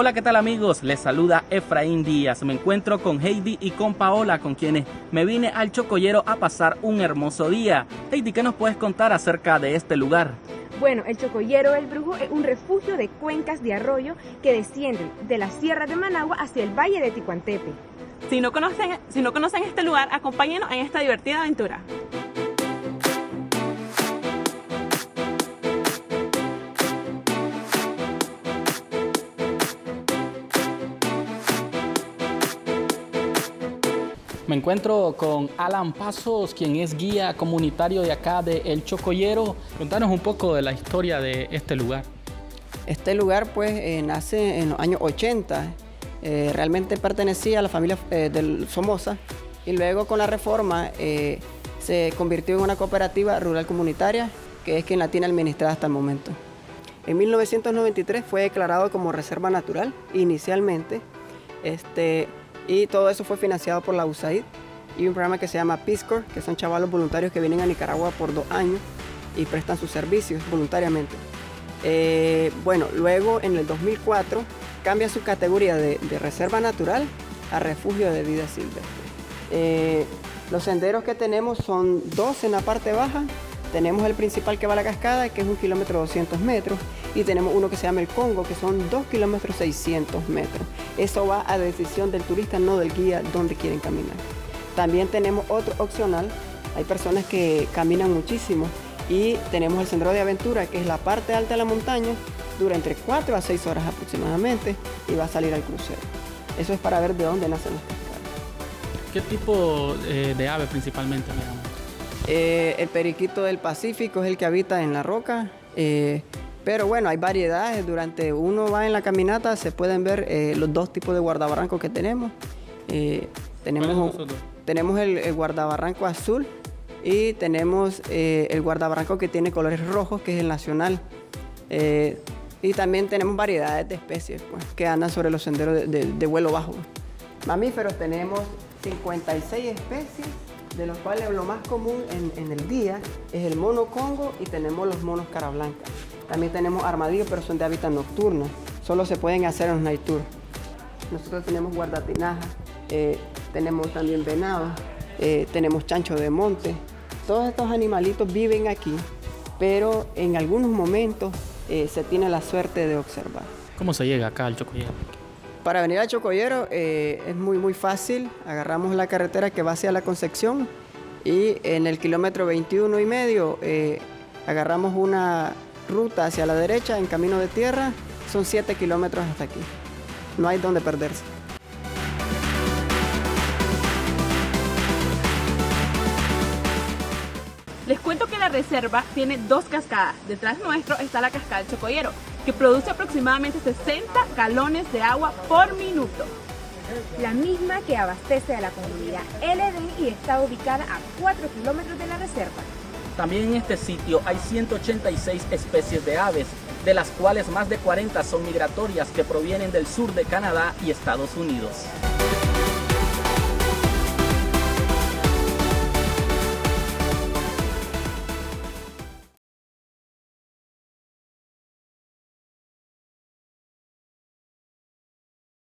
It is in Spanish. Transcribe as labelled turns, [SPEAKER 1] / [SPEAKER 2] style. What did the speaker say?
[SPEAKER 1] Hola, ¿qué tal amigos? Les saluda Efraín Díaz. Me encuentro con Heidi y con Paola, con quienes me vine al Chocoyero a pasar un hermoso día. Heidi, ¿qué nos puedes contar acerca de este lugar?
[SPEAKER 2] Bueno, el Chocoyero del Brujo es un refugio de cuencas de arroyo que descienden de la Sierra de Managua hacia el Valle de Ticuantepe.
[SPEAKER 3] Si no conocen, si no conocen este lugar, acompáñenos en esta divertida aventura.
[SPEAKER 1] Me encuentro con Alan Pasos, quien es guía comunitario de acá de El Chocoyero. Contanos un poco de la historia de este lugar.
[SPEAKER 4] Este lugar pues eh, nace en los años 80. Eh, realmente pertenecía a la familia eh, del Somoza y luego con la reforma se convirtió en una cooperativa rural comunitaria que es quien la tiene administrada hasta el momento. En 1993 fue declarado como reserva natural inicialmente. Este, y todo eso fue financiado por la USAID y un programa que se llama Peace Corps, que son chavalos voluntarios que vienen a Nicaragua por dos años y prestan sus servicios voluntariamente. Eh, bueno, luego en el 2004 cambia su categoría de, reserva natural a refugio de vida silvestre. Eh, los senderos que tenemos son dos en la parte baja. Tenemos el principal que va a la cascada, que es un kilómetro 200 metros, y tenemos uno que se llama el Congo, que son 2 kilómetros 600 metros. Eso va a decisión del turista, no del guía, dónde quieren caminar. También tenemos otro opcional, hay personas que caminan muchísimo y tenemos el sendero de aventura, que es la parte alta de la montaña, dura entre 4 a 6 horas aproximadamente y va a salir al crucero. Eso es para ver de dónde nacen los cascadas.
[SPEAKER 1] ¿Qué tipo eh, de ave principalmente
[SPEAKER 4] eh, el periquito del Pacífico es el que habita en la roca. Eh, pero bueno, hay variedades. Durante uno va en la caminata, se pueden ver eh, los dos tipos de guardabarrancos que tenemos. Tenemos, tenemos el, guardabarranco azul y tenemos el guardabarranco que tiene colores rojos, que es el nacional. y también tenemos variedades de especies pues, que andan sobre los senderos de, vuelo bajo. Mamíferos tenemos 56 especies, de los cuales lo más común en, el día es el mono congo y tenemos los monos cara blanca. También tenemos armadillos, pero son de hábitat nocturno. Solo se pueden hacer en los night tour. Nosotros tenemos guardatinajas, eh, tenemos también venado, eh, tenemos chancho de monte. Todos estos animalitos viven aquí, pero en algunos momentos eh, se tiene la suerte de observar.
[SPEAKER 1] ¿Cómo se llega acá al Chocoyero?
[SPEAKER 4] Para venir al Chocoyero es muy muy fácil. Agarramos la carretera que va hacia la Concepción y en el kilómetro 21 y medio agarramos una ruta hacia la derecha en camino de tierra, son 7 kilómetros hasta aquí. No hay donde perderse.
[SPEAKER 3] Les cuento que la reserva tiene dos cascadas. Detrás nuestro está la cascada del Chocoyero, que produce aproximadamente 60 galones de agua por minuto.
[SPEAKER 2] La misma que abastece a la comunidad LD y está ubicada a 4 kilómetros de la reserva.
[SPEAKER 1] También en este sitio hay 186 especies de aves, de las cuales más de 40 son migratorias que provienen del sur de Canadá y Estados Unidos.